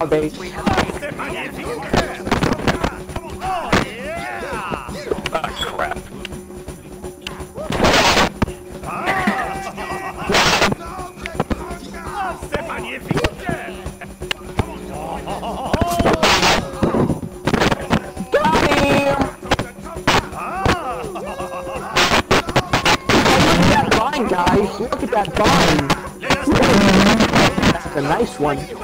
our base. Ah, crap. Guys. Look at that vine. That's a nice one.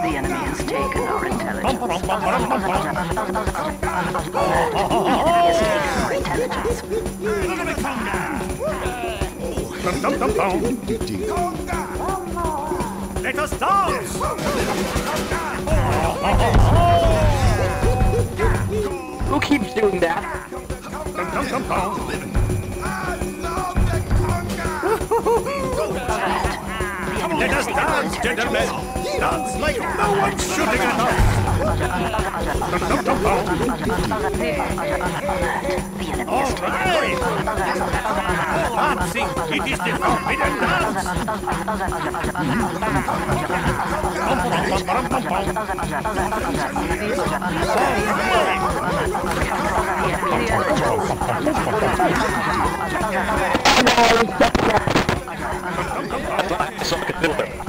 The enemy has taken our intelligence. Alert. The enemy has taken our intelligence. Let us dance! Who keeps doing that? Let us dance, gentlemen! Dance like no one's shooting at us! All right! Dancing! It is the forbidden dance! Come on,